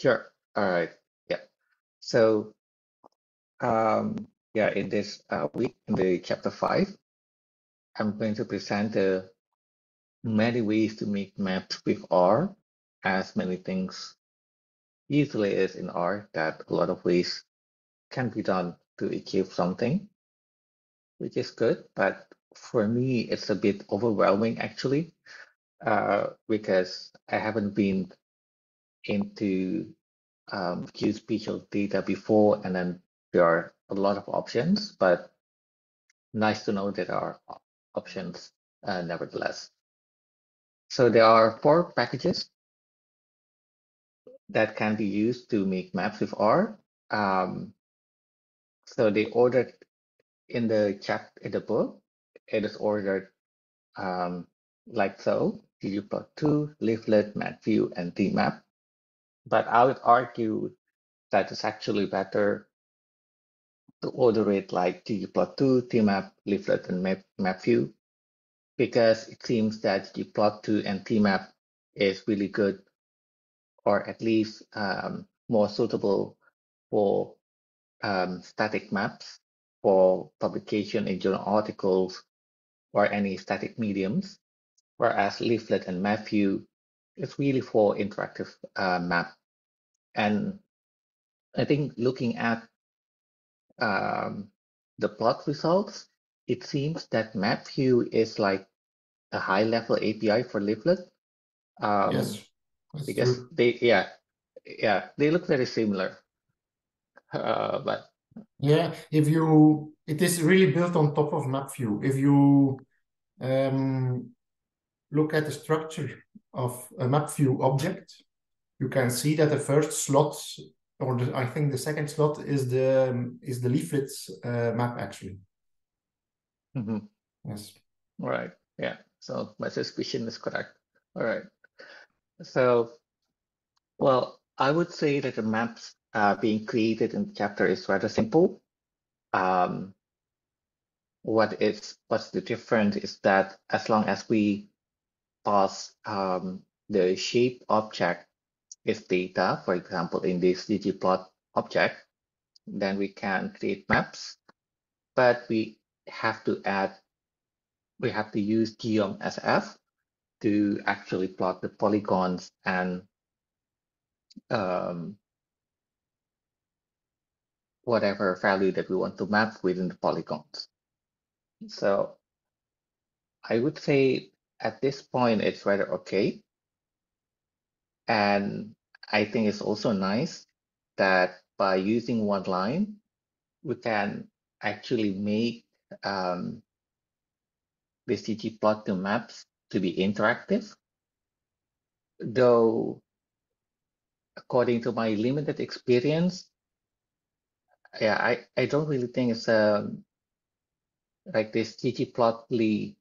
Sure. All right. Yeah. So, um, yeah, in this uh, week, in the chapter five, I'm going to present the many ways to make maps with R, as many things usually is in R that a lot of ways can be done to achieve something, which is good. But for me, it's a bit overwhelming actually, uh, because I haven't been into um, geospatial data before, and then there are a lot of options, but nice to know that there are options uh, nevertheless. So there are four packages that can be used to make maps with R. Um, so they ordered in the chat in the book, it is ordered um, like so, ggplot2, leaflet, mapview, and tmap. But I would argue that it's actually better to order it like ggplot2, tmap, leaflet, and map, mapview because it seems that ggplot2 and tmap is really good or at least um, more suitable for um, static maps for publication in journal articles or any static mediums, whereas leaflet and mapview is really for interactive uh, map. And I think looking at um, the plot results, it seems that MapView is like a high level API for Leaflet. Um, yes, because true. they, yeah, yeah, they look very similar. Uh, but yeah, if you, it is really built on top of MapView. If you um, look at the structure of a MapView object, you can see that the first slot or the, I think the second slot is the is the leaflets uh, map actually. Mm -hmm. Yes. Right. Yeah. So my suspicion is correct. All right. So, well, I would say that the maps uh, being created in the chapter is rather simple. Um, what is what's the difference is that as long as we pass um, the shape object is data, for example, in this ggplot object, then we can create maps, but we have to add, we have to use geom_sf to actually plot the polygons and um, whatever value that we want to map within the polygons. So I would say at this point, it's rather okay. And I think it's also nice that by using one line, we can actually make um, the ggplot2 maps to be interactive. Though, according to my limited experience, yeah, I, I don't really think it's um, like this ggplotly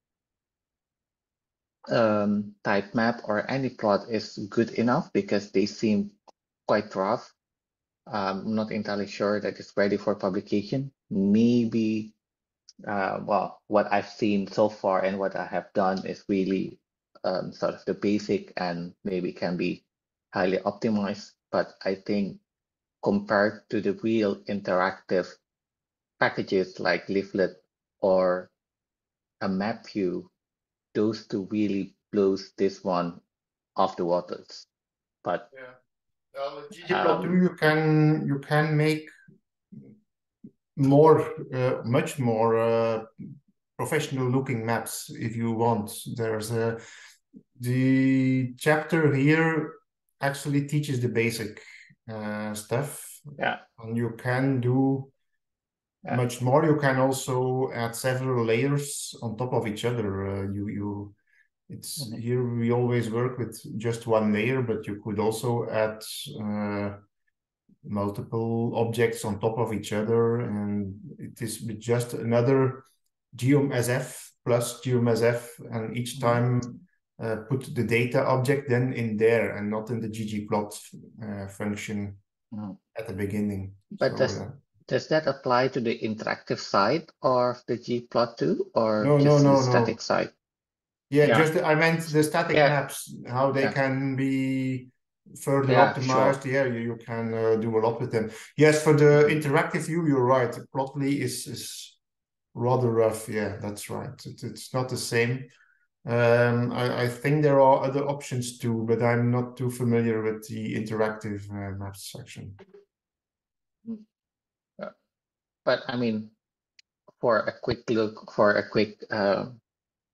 um, type map or any plot is good enough because they seem quite rough. Um, I'm not entirely sure that it's ready for publication. Maybe, uh, well, what I've seen so far and what I have done is really um, sort of the basic and maybe can be highly optimized. But I think compared to the real interactive packages like Leaflet or a map view, those two really blows this one off the waters. But yeah, well, ggplot2 um, you can you can make more, uh, much more uh, professional looking maps if you want. There's a the chapter here actually teaches the basic uh, stuff. Yeah, and you can do yeah. much more. You can also add several layers on top of each other. Uh, you you it's mm -hmm. here we always work with just one layer, but you could also add uh, multiple objects on top of each other, and it is just another geom_sf plus geom_sf, and each mm-hmm. time uh, put the data object then in there and not in the ggplot uh, function mm. at the beginning. But so, does that apply to the interactive side of the ggplot2 or no, just no, no, the static no. side? Yeah, yeah, just I meant the static yeah. maps, how they yeah. can be further Yeah, optimized, sure. yeah, you, you can uh, do a lot with them. Yes, for the interactive view, you're right. Plotly is is rather rough. Yeah, that's right. It, it's not the same. Um, I, I think there are other options too, but I'm not too familiar with the interactive uh, maps section. But I mean, for a quick look, for a quick uh,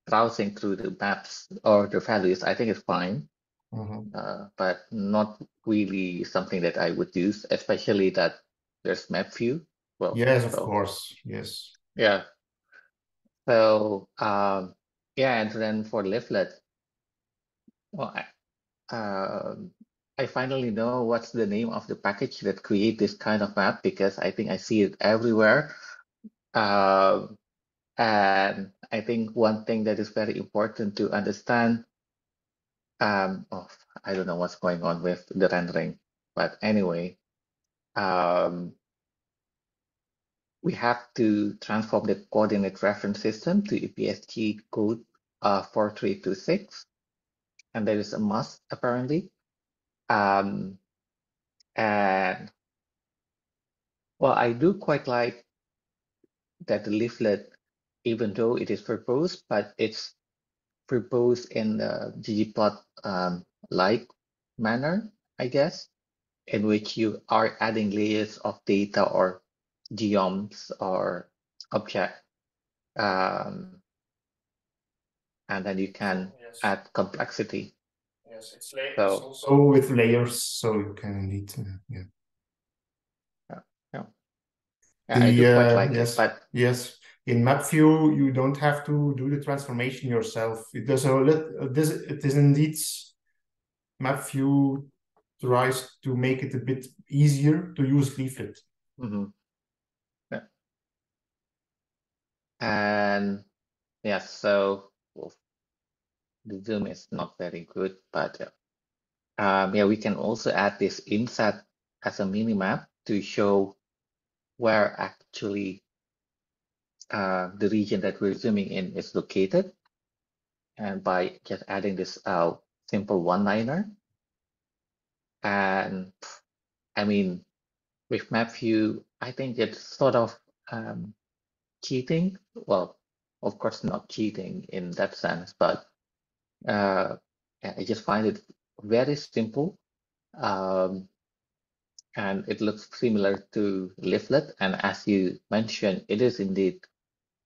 browsing through the maps or the values, I think it's fine. Mhm. Uh, but not really something that I would use, especially that there's map view. Well, Yes, of course. Yes. yeah. So um, yeah, and then for leaflet, well, I, um, I finally know what's the name of the package that create this kind of map because I think I see it everywhere. Um, and I think one thing that is very important to understand, um, oh, I don't know what's going on with the rendering, but anyway, um, we have to transform the coordinate reference system to EPSG code uh, 4326, and there is a must apparently. Um, and well, I do quite like that the leaflet, even though it is proposed, but it's proposed in the ggplot um, like manner, I guess, in which you are adding layers of data or geoms or object. Um, and then you can Yes. add complexity. Yes, it's, it's So also with layers, so you can indeed, uh, yeah. yeah, yeah. Yeah, I do quite uh, like it, yes, but yes. In map view, you don't have to do the transformation yourself. It does a little. This it is indeed map view tries to make it a bit easier to use leaflet. mhm. yeah. and yes, so well, the zoom is not very good, but um, yeah, we can also add this inset as a mini map to show where actually uh, the region that we're zooming in is located. And by just adding this uh, simple one-liner, and I mean, with map view, I think it's sort of um, cheating. Well, of course, not cheating in that sense, but uh, I just find it very simple. Um, and it looks similar to Leaflet. And as you mentioned, it is indeed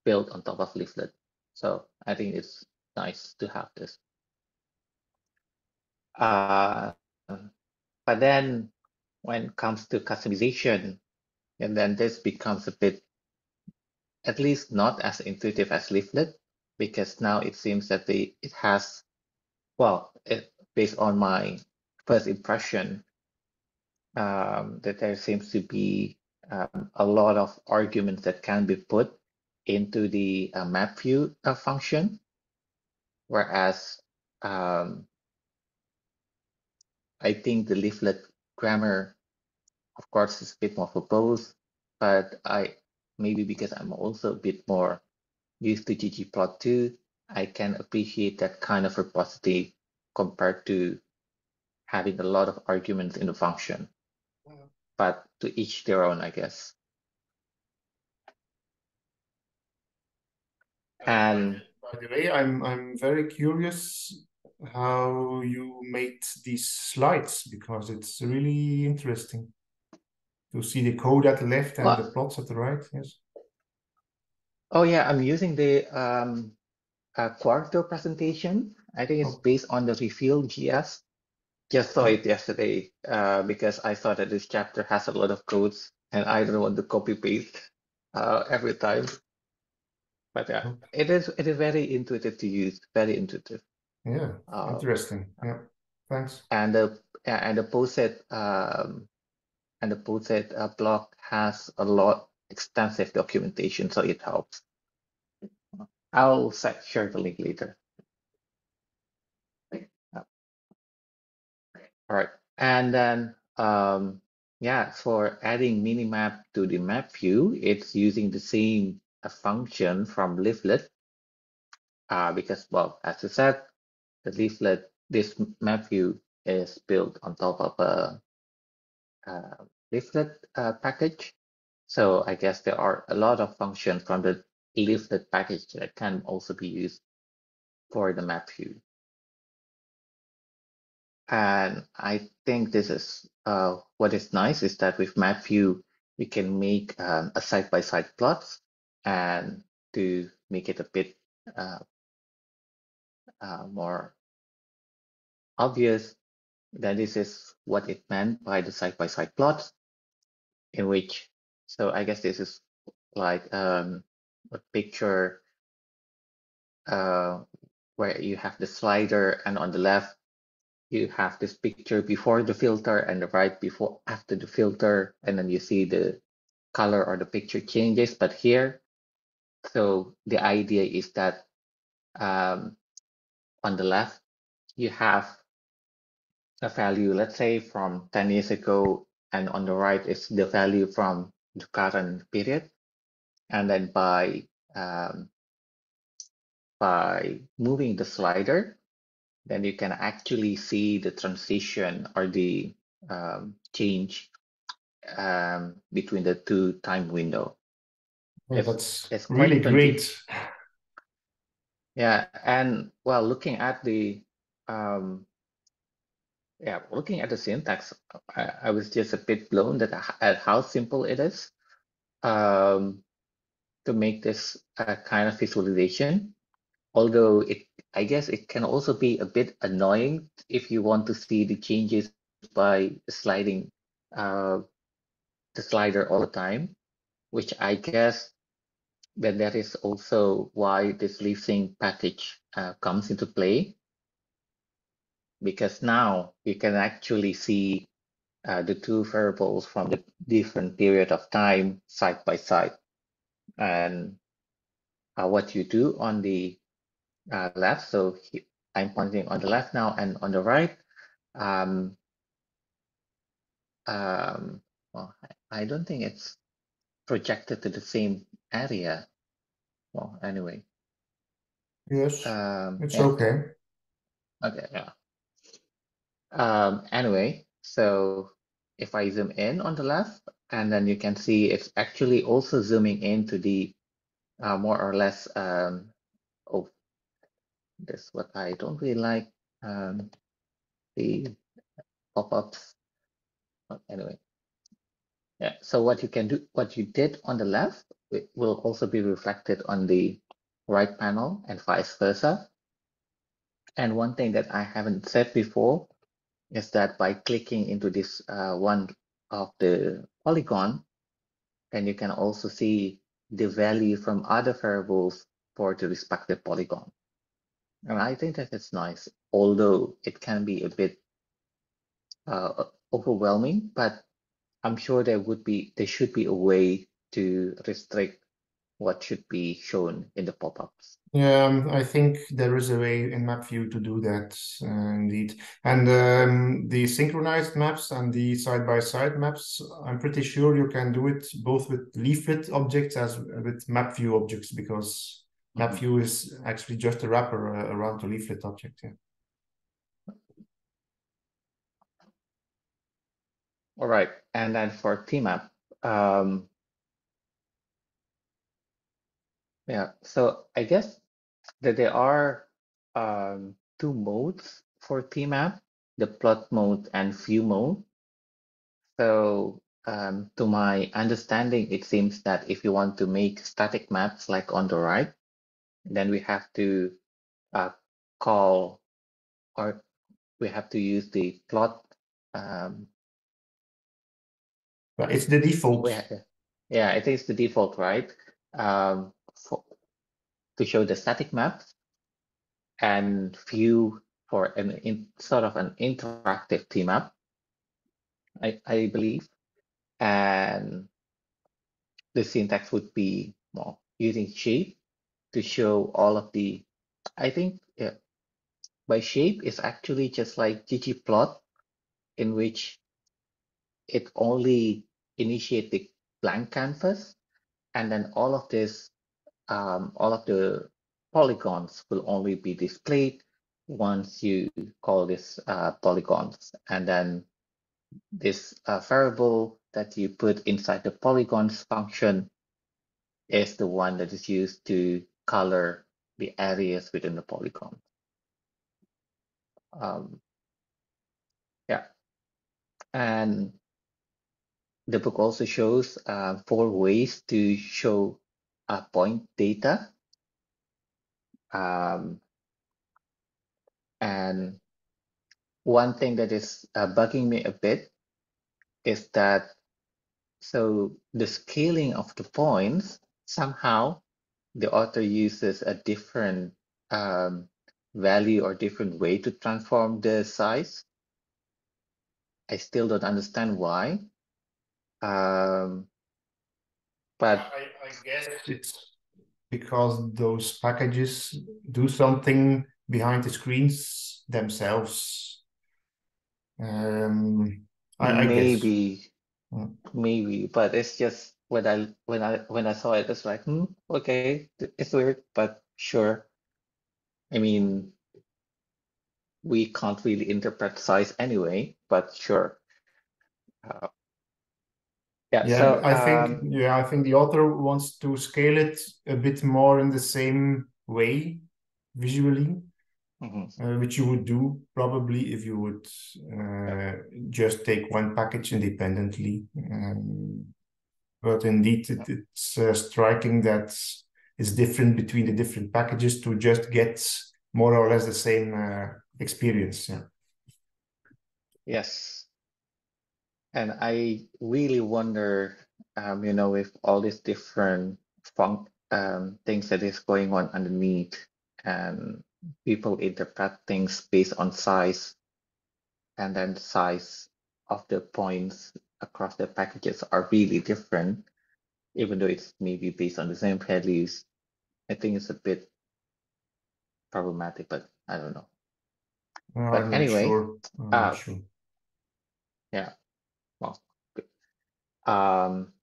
built on top of Leaflet. So I think it's nice to have this. Uh, but then when it comes to customization, and then this becomes a bit, at least not as intuitive as Leaflet, because now it seems that they it has, well, it, based on my first impression, um, that there seems to be um, a lot of arguments that can be put into the uh, map view uh, function, whereas um, I think the leaflet grammar, of course, is a bit more verbose, but I maybe because I'm also a bit more used to ggplot2, I can appreciate that kind of verbosity compared to having a lot of arguments in the function. But to each their own, I guess. Uh, and by the way, I'm I'm very curious how you made these slides because it's really interesting to see the code at the left and well, the plots at the right. Yes. Oh yeah, I'm using the um, uh, Quarto presentation. I think it's Oh. based on the Reveal JS. Just saw it yesterday uh, because I thought that this chapter has a lot of codes and I don't want to copy paste uh, every time. But yeah, it is it is very intuitive to use, very intuitive. Yeah. Uh, Interesting. Yeah. Thanks. and the and the Posit um, and the Posit uh, block has a lot extensive documentation, so it helps. I'll share the link later. All right, and then um, yeah, for adding minimap to the map view, it's using the same uh, function from leaflet. Uh, because well, as I said, the leaflet, this map view is built on top of a, a leaflet uh, package. So I guess there are a lot of functions from the leaflet package that can also be used for the map view. And I think this is uh, what is nice is that with map view, we can make um, a side-by-side -side plots and to make it a bit uh, uh, more obvious that this is what it meant by the side-by-side -side plots in which, so I guess this is like um, a picture uh, where you have the slider and on the left you have this picture before the filter and the right before after the filter and then you see the color or the picture changes. But here so the idea is that um, on the left you have a value let's say from 10 years ago and on the right is the value from the current period and then by um, by moving the slider then you can actually see the transition or the um, change um, between the two time window. Yeah, that's it's really great. Yeah, and well, looking at the um, yeah, looking at the syntax, I, I, was just a bit blown that at how simple it is um, to make this uh, kind of visualization. Although it I guess it can also be a bit annoying if you want to see the changes by sliding uh, the slider all the time, which I guess that that is also why this LeafSync package uh, comes into play. Because now you can actually see uh, the two variables from the different period of time side by side. And uh, what you do on the uh, left. So he, I'm pointing on the left now and on the right. Um, um, well, I, I don't think it's projected to the same area. Well, anyway. Yes, um, it's okay. Okay, yeah. Um, anyway, so if I zoom in on the left, and then you can see it's actually also zooming into the uh, more or less um, oh, that's what I don't really like. Um, the pop-ups. Anyway, yeah. So what you can do, what you did on the left, it will also be reflected on the right panel and vice versa. And one thing that I haven't said before is that by clicking into this uh, one of the polygon, and you can also see the value from other variables for the respective polygon. And I think that it's nice, although it can be a bit uh, overwhelming, but I'm sure there would be, there should be a way to restrict what should be shown in the pop-ups. Yeah, um, I think there is a way in MapView to do that, uh, indeed. And um, the synchronized maps and the side-by-side maps, I'm pretty sure you can do it both with leaflet objects as with MapView objects, because Map view is actually just a wrapper uh, around the leaflet object. Yeah. All right, and then for TMAP, um, yeah, so I guess that there are um, two modes for TMAP, the plot mode and view mode. So um, to my understanding, it seems that if you want to make static maps like on the right, then we have to uh, call or we have to use the plot. Um, but it's the default. yeah, it is the default, right? Um, for, to show the static map and view for an in, sort of an interactive TMAP, I, I believe. And the syntax would be well, using shape to show all of the, I think yeah, by shape is actually just like ggplot in which it only initiate the blank canvas and then all of this, um, all of the polygons will only be displayed once you call this uh, polygons, and then this uh, variable that you put inside the polygons function is the one that is used to color the areas within the polygon. Um, yeah, and the book also shows uh, four ways to show uh, point data. Um, and one thing that is uh, bugging me a bit is that so the scaling of the points somehow the author uses a different um, value or different way to transform the size. I still don't understand why. Um, but I, I guess it's because those packages do something behind the screens themselves. Um, I, maybe, I guess. maybe, but it's just when I when I when I saw it, it's like, hmm, okay, it's weird, but sure. I mean, we can't really interpret size anyway, but sure. Uh, yeah, yeah, so I um, think yeah, I think the author wants to scale it a bit more in the same way visually, mm-hmm. uh, which you would do probably if you would uh, just take one package independently. Um, but indeed, it, it's uh, striking that it's different between the different packages to just get more or less the same uh, experience. Yeah. Yes. And I really wonder, um, you know, with all these different fun um, things that is going on underneath, and people interpret things based on size, and then the size of the points across the packages are really different, even though it's maybe based on the same values. I think it's a bit problematic, but I don't know. Well, but anyway, sure. uh, sure. yeah. Um,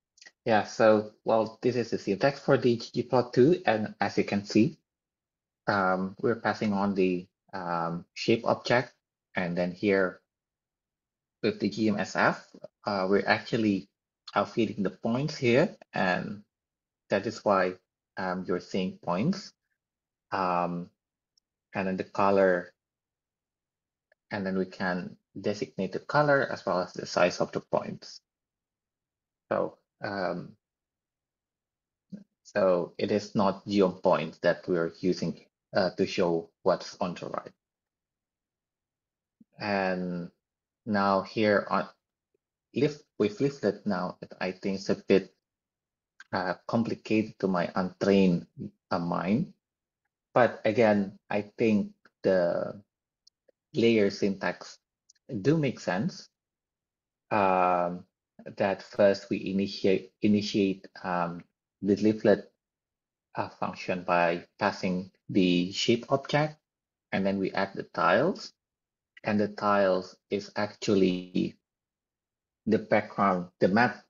yeah, so, well, this is the syntax for the ggplot2, and as you can see, um, we're passing on the um, shape object, and then here with the geom_sf, uh, we're actually feeding the points here, and that is why um, you're seeing points. Um, and then the color, and then we can designate the color as well as the size of the points. So, um, so it is not geom points that we're using uh, to show what's on the right. And now here on lift with leaflet now, I think it's a bit uh, complicated to my untrained uh, mind. But again, I think the layer syntax do make sense. Um, that first we initiate initiate um, the leaflet uh, function by passing the shape object, and then we add the tiles, and the tiles is actually the background, the map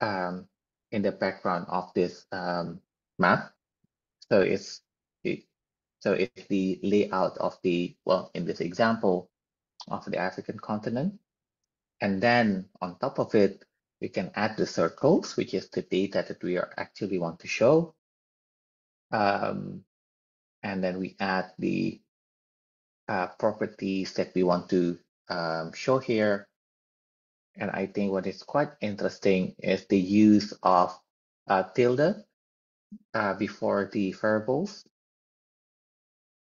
um, in the background of this um, map. So it's it, so it's the layout of the well in this example of the African continent, and then on top of it we can add the circles, which is the data that we are actually want to show. Um, and then we add the uh, properties that we want to um, show here. And I think what is quite interesting is the use of uh, tilde uh, before the variables,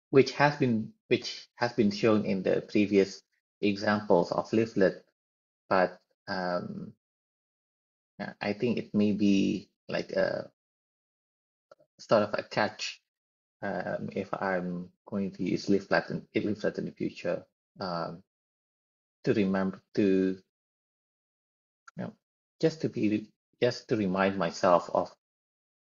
which has been which has been shown in the previous examples of leaflet, but um, I think it may be like a sort of a catch um, if I'm going to use leaflet in, leaflet in the future um, to remember to you know just to be just to remind myself of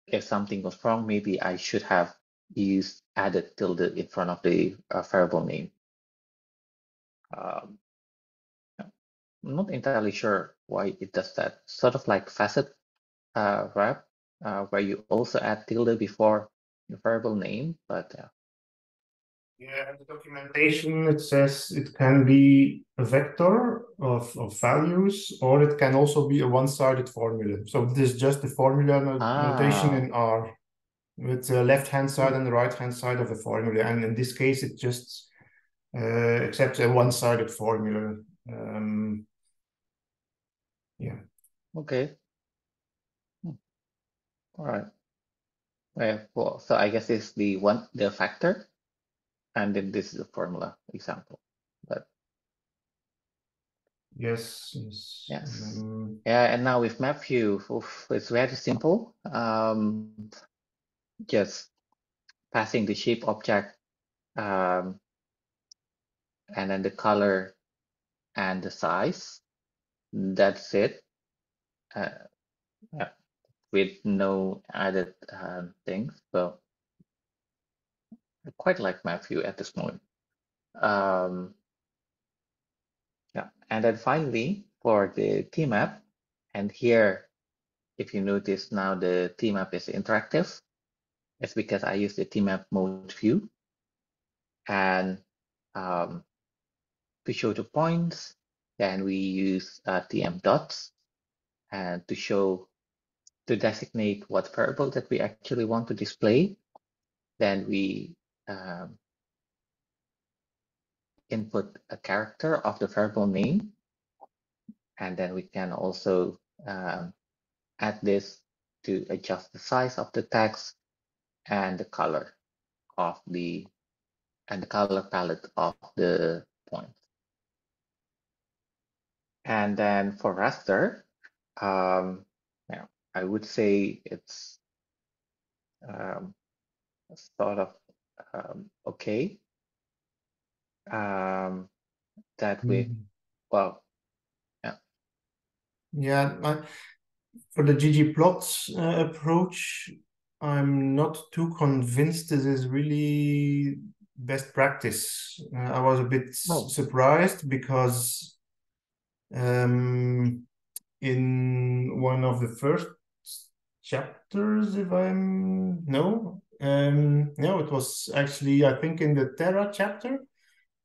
if something was wrong maybe I should have used added tilde in front of the uh, variable name. Um, I'm not entirely sure why it does that. Sort of like facet uh, wrap, uh, where you also add tilde before the variable name, but uh, Yeah, the documentation it says it can be a vector of, of values, or it can also be a one-sided formula. So this is just the formula no ah. notation in R with the left-hand side and the right-hand side of the formula. And in this case, it just uh, accepts a one-sided formula. Um, yeah. Okay. Hmm. All right. Yeah, well, so I guess it's the one the factor, and then this is the formula example. But yes, yes, yes, um, yeah. And now with map view, oof, it's very simple. Um, just passing the shape object, um, and then the color and the size. That's it. Uh, yeah with no added um, things. So I quite like map view at this moment. Um, yeah, and then finally for the T-map, and here, if you notice now the T-map is interactive. It's because I use the T-map mode view. And um, to show the points, then we use uh, tm_dots. And to show to designate what variable that we actually want to display, then we um, input a character of the variable name. And then we can also um, add this to adjust the size of the text and the color of the and the color palette of the point. And then for raster, um, I would say it's um, sort of um, okay. Um, that we mm. well, yeah. Yeah, I, for the ggplot uh, approach, I'm not too convinced this is really best practice. Uh, I was a bit oh. surprised because um, in one of the first chapters, if I'm no, um, no, it was actually I think in the Terra chapter.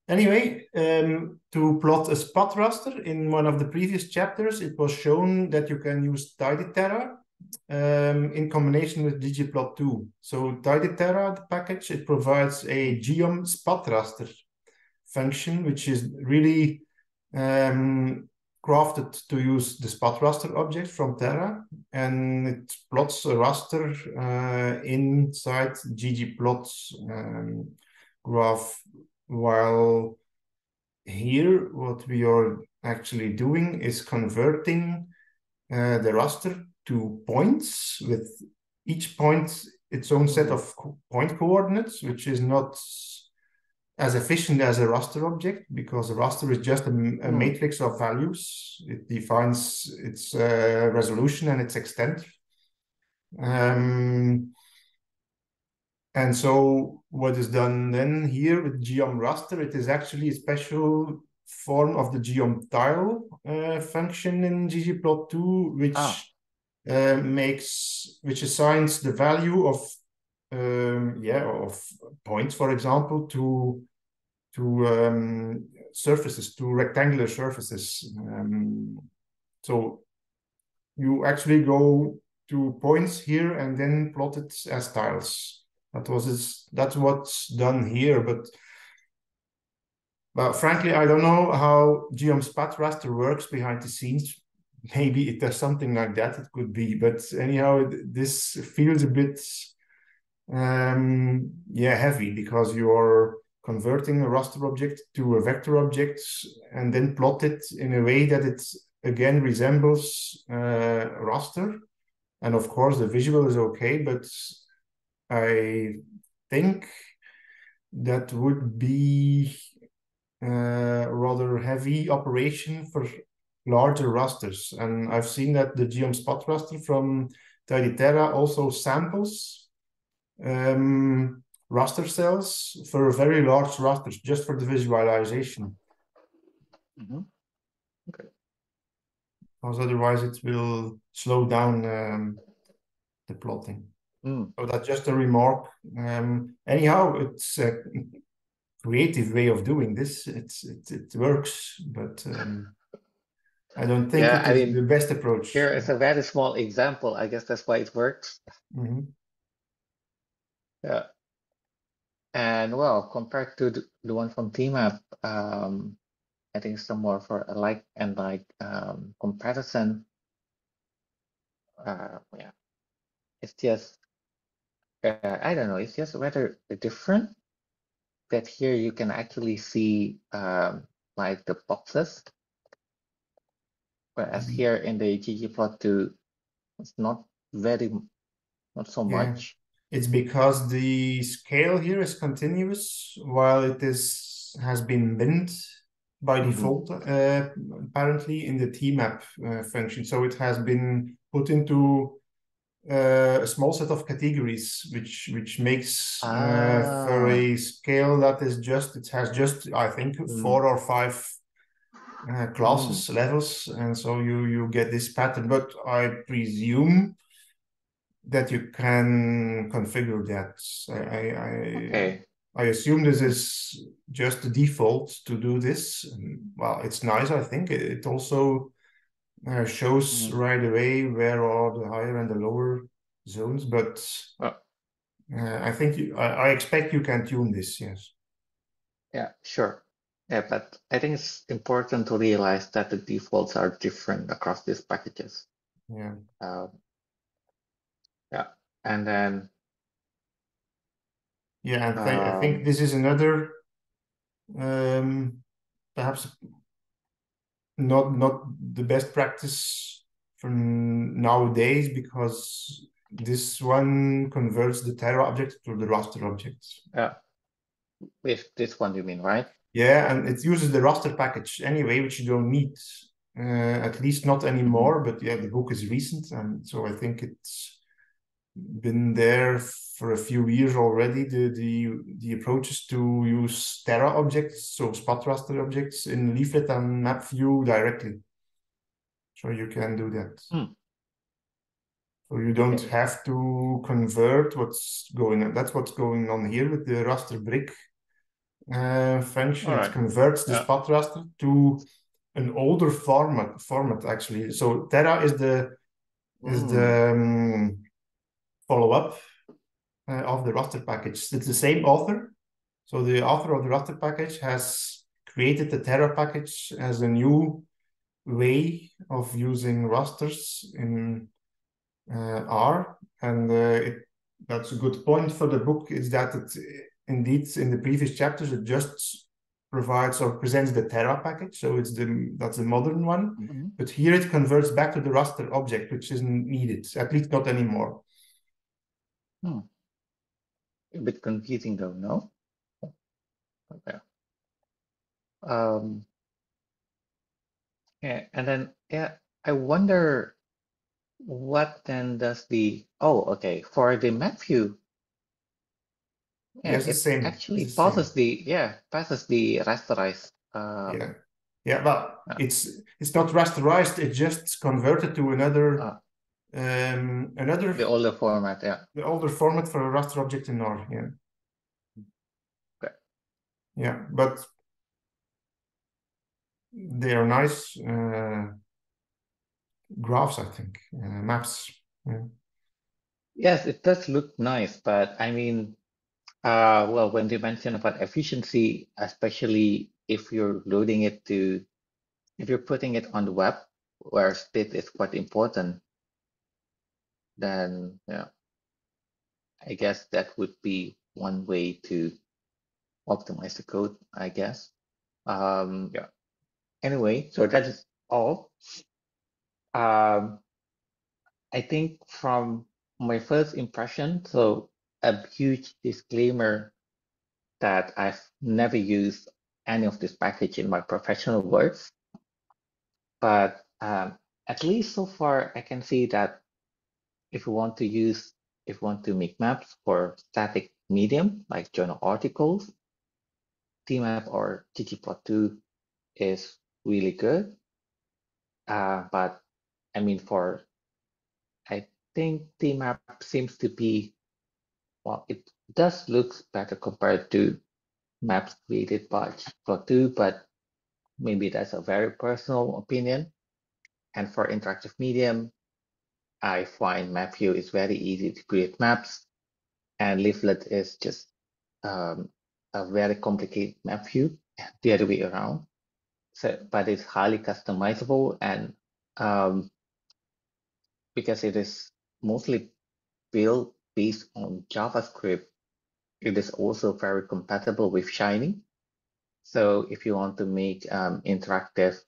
Anyway, um, to plot a SpatRaster in one of the previous chapters, it was shown that you can use tidyterra um, in combination with ggplot2. So tidyterra, the package, it provides a geom_spatraster function, which is really um, crafted to use the SpatRaster object from Terra, and it plots a raster uh, inside ggplot um, graph. While here, what we are actually doing is converting uh, the raster to points with each point its own set of point coordinates, which is not as efficient as a raster object because a raster is just a, a mm. matrix of values. It defines its uh, resolution and its extent. Um, and so what is done then here with geom raster, it is actually a special form of the geom tile uh, function in ggplot2, which ah. uh, makes, which assigns the value of um, yeah, of points, for example, to to um, surfaces, to rectangular surfaces. Um, so you actually go to points here and then plot it as tiles. That was that's what's done here, but but frankly, I don't know how geom_spatraster works behind the scenes. Maybe it does something like that. It could be, but anyhow, this feels a bit um, yeah, heavy because you're converting a raster object to a vector object and then plot it in a way that it again resembles uh, raster. And of course, the visual is okay, but I think that would be a uh, rather heavy operation for larger rasters. And I've seen that the geom_spatraster from tidyterra also samples um, raster cells for very large rasters just for the visualization. Mm -hmm. Okay. Because otherwise it will slow down um, the plotting. Mm. So that's just a remark. Um, anyhow, it's a creative way of doing this. It's it, it works, but um, I don't think Yeah, I mean, the best approach. Here is a very small example. I guess that's why it works. Mhm. Yeah. And well, compared to the, the one from TMAP, um, I think some more for a like and like um, comparison. Uh, yeah, it's just uh, I don't know. It's just rather different that here you can actually see um, like the boxes, whereas Mhm. here in the ggplot2, it's not very not so Yeah. much. It's because the scale here is continuous while it is has been binned by Mhm. default uh, apparently in the tmap uh, function. So it has been put into uh, a small set of categories, which which makes uh, for Ah. a scale that is just it has just I think Mm. four or five uh, classes levels, and so you you get this pattern. But I presume that you can configure that. I I Okay. I assume this is just the default to do this. And, well, it's nice. I think it, it also uh, shows Mm. right away where are the higher and the lower zones. But Oh. uh, I think you, I, I expect you can tune this. Yes. Yeah, sure. Yeah, but I think it's important to realize that the defaults are different across these packages. Yeah. Um, yeah, and then Yeah, and th- I think um, this is another um, perhaps not not the best practice for nowadays because this one converts the Terra object to the raster object. yeah, with this one you mean, right? Yeah, and it uses the raster package anyway, which you don't need, uh, at least not anymore. But yeah, the book is recent, and so I think it's been there for a few years already. The the the approach is to use Terra objects, so SpatRaster objects in leaflet and map view directly. So you can do that. Hmm. So you don't Okay. have to convert what's going on. That's what's going on here with the raster brick uh, function. All It converts the Yeah. SpatRaster to an older format format actually. So Terra is the is Mm. the um, follow-up uh, of the raster package. It's the same author. So the author of the raster package has created the Terra package as a new way of using rasters in uh, R. And uh, it, that's a good point for the book is that it indeed in the previous chapters it just provides or presents the Terra package. So it's the that's the modern one. Mhm. But here it converts back to the raster object, which isn't needed, at least not anymore. Hmm. A bit confusing though, no? Okay. Um, yeah, and then yeah, I wonder what then does the oh okay for the map view yeah Yes, the it same. actually It's the same. passes the yeah passes the rasterized um Yeah. Yeah, well, Yeah. it's it's not rasterized, it's just converted to another uh, um another the older format yeah the older format for a raster object in R, yeah. Okay. Yeah, but they are nice uh, graphs, I think, uh, maps. Yeah. yes it does look nice but I mean uh well when they mention about efficiency especially if you're loading it to if you're putting it on the web where speed is quite important then yeah I guess that would be one way to optimize the code, I guess. Um, yeah. Anyway, so that is all. Um, I think from my first impression, so a huge disclaimer that I've never used any of this package in my professional work, but um, at least so far I can see that if you want to use, if you want to make maps for static medium like journal articles, TMAP or ggplot2 is really good. Uh, but I mean, for I think TMAP seems to be well, it does look better compared to maps created by ggplot2, but maybe that's a very personal opinion. And for interactive medium, I find MapView is very easy to create maps, and Leaflet is just um, a very complicated map view, the other way around. So, but it's highly customizable, and um, because it is mostly built based on JavaScript, it is also very compatible with Shiny. So if you want to make um, interactive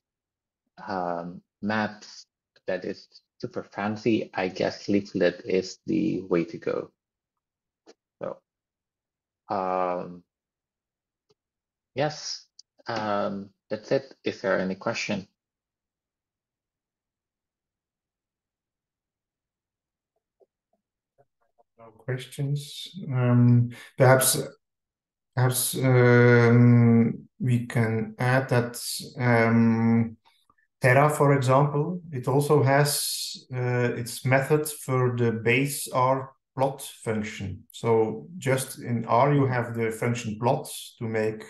um, maps that is super fancy, I guess Leaflet is the way to go. So, um, yes, um, that's it. Is there any question? No questions. Um, perhaps, perhaps um, we can add that um, Terra, for example, it also has uh, its method for the base R plot function. So just in R, you have the function plot to make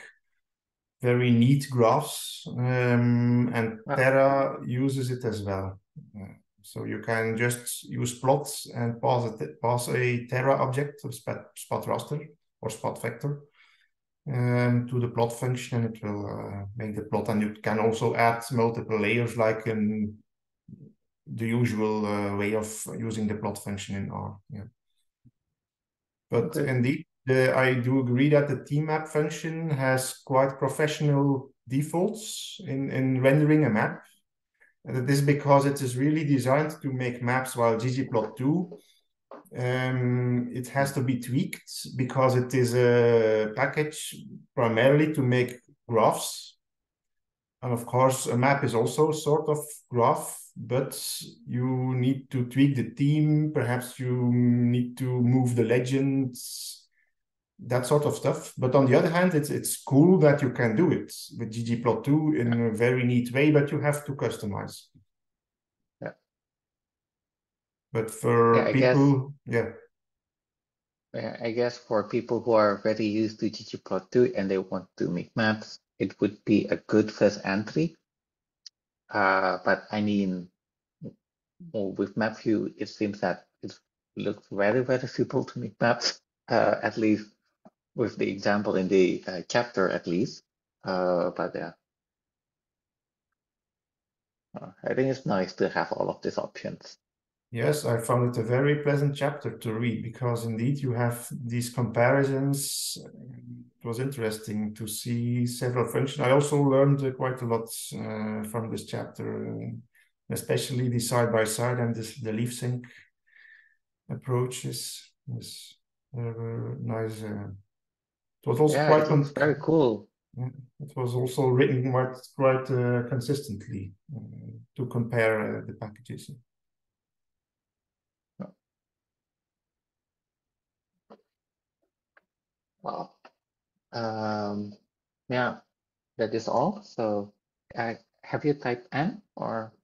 very neat graphs, um, and Terra uses it as well. So you can just use plots and pass a, pass a Terra object, spot, SpatRaster or SpatVector, um, to the plot function and it will uh, make the plot. And you can also add multiple layers like in the usual uh, way of using the plot function in R. Yeah. But okay. indeed, the, I do agree that the tmap function has quite professional defaults in, in rendering a map. And that is because it is really designed to make maps while ggplot2 um, it has to be tweaked because it is a package primarily to make graphs. And of course, a map is also sort of graph, but you need to tweak the theme. Perhaps you need to move the legends, that sort of stuff. But on the other hand, it's it's cool that you can do it with ggplot2 in a very neat way, but you have to customize. But for Yeah, I people, yeah, Yeah, I guess for people who are very used to ggplot2 and they want to make maps, it would be a good first entry. Uh, but I mean, well, with MapView, it seems that it looks very, very simple to make maps, uh, at least with the example in the uh, chapter, at least. Uh, but yeah, Uh, I think it's nice to have all of these options. Yes, I found it a very pleasant chapter to read because indeed you have these comparisons. It was interesting to see several functions. I also learned uh, quite a lot uh, from this chapter, uh, especially the side by side and this, the leafsync approaches. Yes, were nice. Uh, it was also Yeah, quite very cool. It was also written quite quite uh, consistently uh, to compare uh, the packages. Wow. Um, yeah, that is all. So, uh, have you typed N or?